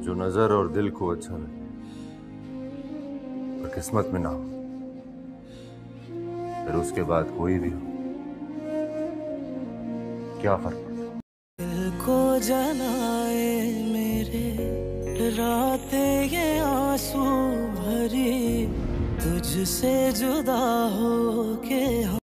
जो नज़र और दिल को अच्छा लगे। पर किस्मत में ना हो। फिर उसके बाद कोई भी हो। क्या फ़र्क दिल को जलाए मेरे, रातें ये आँसू भरी, तुझसे जुदा हो के